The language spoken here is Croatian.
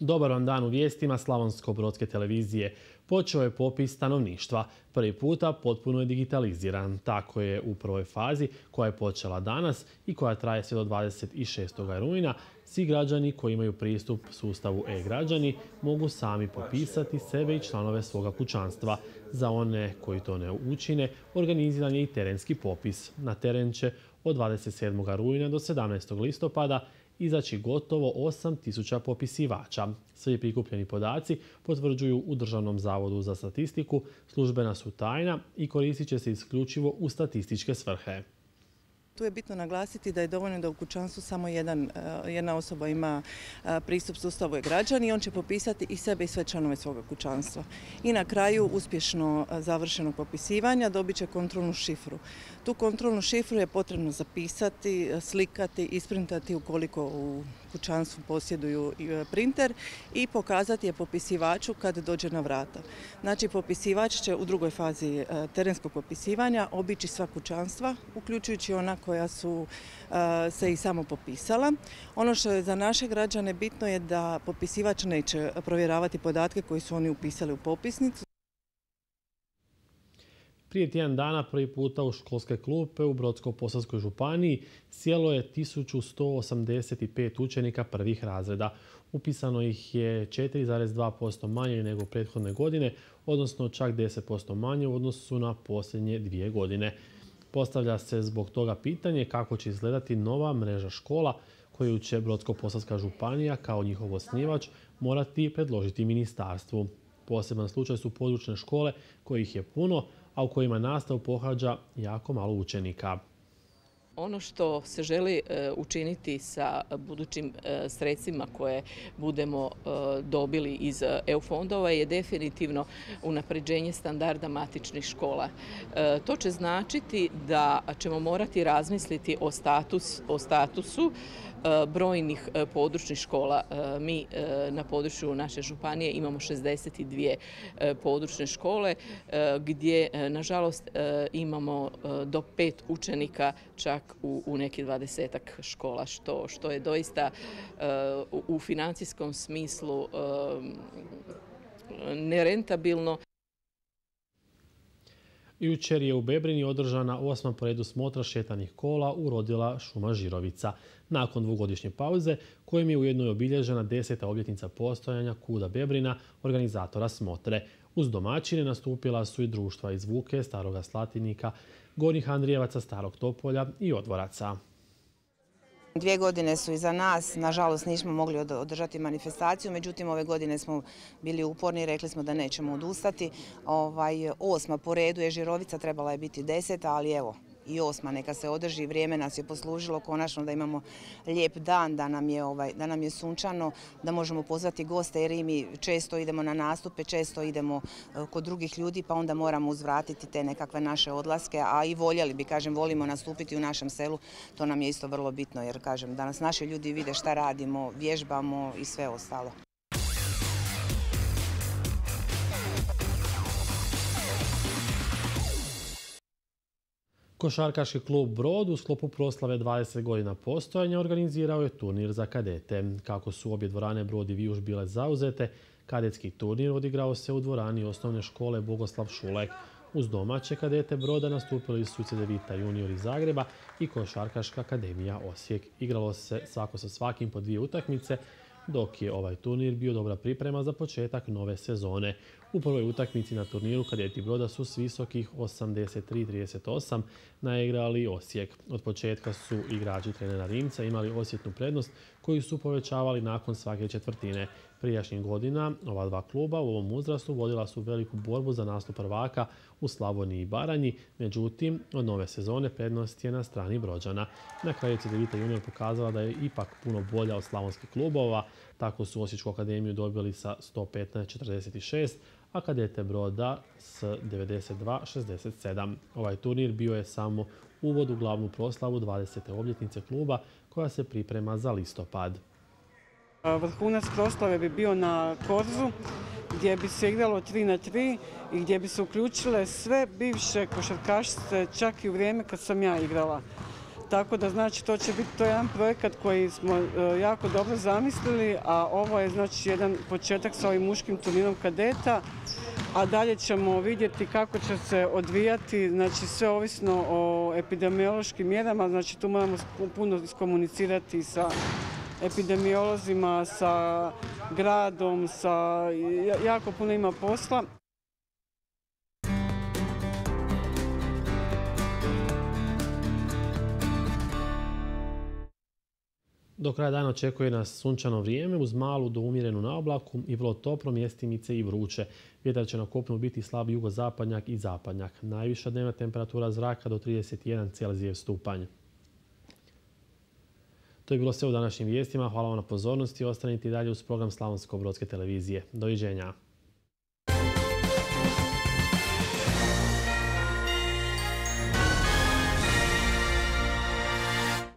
Dobar vam dan u vijestima Slavonsko-Brodske televizije. Počeo je popis stanovništva. Prvi puta potpuno je digitaliziran. Tako je u prvoj fazi koja je počela danas i koja traje sve do 26. rujna. Svi građani koji imaju pristup sustavu e-građani mogu sami popisati sebe i članove svoga kućanstva. Za one koji to ne učine, organiziran je i terenski popis. Na teren će od 27. rujna do 17. listopada izaći gotovo 8000 popisivača. Svi prikupljeni podaci potvrđuju u Državnom zavodu za statistiku, službena su tajna i koristit će se isključivo u statističke svrhe. Tu je bitno naglasiti da je dovoljno da u kućanstvu samo jedan, e, jedna osoba ima e, pristup sustavu je građan i on će popisati i sebe i sve članove svoga kućanstva. I na kraju uspješno e, završenog popisivanja dobit će kontrolnu šifru. Tu kontrolnu šifru je potrebno zapisati, slikati, isprintati ukoliko u kućanstvu posjeduju printer i pokazati je popisivaču kad dođe na vrata. Znači popisivač će u drugoj fazi terenskog popisivanja obići sva kućanstva, uključujući ona koja su se i samo popisala. Ono što je za naše građane bitno je da popisivač neće provjeravati podatke koji su oni upisali u popisnicu. Prije tjedan dana prvi puta u školske klupe u Brodsko-Posavskoj županiji sjelo je 1185 učenika prvih razreda. Upisano ih je 4,2% manje nego prethodne godine, odnosno čak 10% manje u odnosu na posljednje dvije godine. Postavlja se zbog toga pitanje kako će izgledati nova mreža škola koju će Brodsko-Posavska županija kao njihov osnivač morati predložiti ministarstvu. Poseban slučaj su područne škole kojih je puno, a u kojima nastav pohađa jako malo učenika. Ono što se želi e, učiniti sa budućim e, sredstvima koje budemo e, dobili iz EU fondova je definitivno unapređenje standarda matičnih škola. To će značiti da ćemo morati razmisliti o statusu E, brojnih e, područnih škola. E, mi na području naše županije imamo 62 područne škole gdje nažalost imamo do pet učenika čak u neki dvadesetak škola što je doista u financijskom smislu nerentabilno. Jučer je u Bebrini održana osma po redu smotra šetanih kola urodila šuma Žirovica. Nakon dvugodišnje pauze, kojim je ujedno obilježena deseta obljetnica postojanja Kuda Bebrina, organizatora smotre. Uz domaćine nastupila su i društva iz Vuke, Staroga Slatinika, Gornjih Andrijevaca, Starog Topolja i Odvoraca. Dvije godine su iza nas, nažalost nismo mogli održati manifestaciju, međutim ove godine smo bili uporni i rekli smo da nećemo odustati. Ovaj, osma po redu je Žirovica, trebala je biti deseta, ali evo, i osma neka se održi. Vrijeme nas je poslužilo konačno da imamo lijep dan, da nam je, ovaj, da nam je sunčano, da možemo pozvati goste jer i mi često idemo na nastupe, često idemo eh, kod drugih ljudi pa onda moramo uzvratiti te nekakve naše odlaske, a i voljeli bi, kažem, volimo nastupiti u našem selu, to nam je isto vrlo bitno jer, kažem, danas naši ljudi vide šta radimo, vježbamo i sve ostalo. Košarkaški klub Brod u sklopu proslave 20 godina postojanja organizirao je turnir za kadete. Kako su obje dvorane Brod i Vijuš bile zauzete, kadetski turnir odigrao se u dvorani osnovne škole Bogoslav Šulek. Uz domaće kadete Broda nastupili su Cedevita junior iz Zagreba i Košarkaška akademija Osijek. Igralo se svako sa svakim po dvije utakmice, dok je ovaj turnir bio dobra priprema za početak nove sezone. U prvoj utakmici na turniru kadeti Broda su s visokih 83-38 naigrali Osijek. Od početka su igrači trenera Rimca imali osjetnu prednost koju su povećavali nakon svake četvrtine. Prijašnjih godina ova dva kluba u ovom uzrastu vodila su veliku borbu za nastup prvaka u Slavoniji i Baranji, međutim od nove sezone prednost je na strani Brođana. Na kraju Cedevita Junior pokazala da je ipak puno bolja od slavonskih klubova, tako su Osječku akademiju dobili sa 115-46, a kadete Broda s 92-67. Ovaj turnir bio je samo uvod u glavnu proslavu 20. obljetnice kluba koja se priprema za listopad. Vrhunac proslave bi bio na Korzu gdje bi se igralo 3 na 3 i gdje bi se uključile sve bivše košarkašice čak i u vrijeme kad sam ja igrala. Tako da znači to će biti to jedan projekat koji smo jako dobro zamislili, a ovo je znači jedan početak sa ovim muškim turnirom kadeta a dalje ćemo vidjeti kako će se odvijati, znači sve ovisno o epidemiološkim mjerama, znači tu moramo puno iskomunicirati sa epidemiolozima, sa gradom, sa jako puno ima posla. Do kraja dana očekuje nas sunčano vrijeme uz malu do umjerenu naoblaku i vrlo toplo mjestimice i vruće. Vjetar će na kopnu biti slab jugozapadnjak i zapadnjak. Najviša dnevna temperatura zraka do 31 Celzijev stupanj. To je bilo sve u današnjim vijestima. Hvala vam na pozornosti. Ostanite i dalje uz program Slavonsko-Brodske televizije. Doviđenja.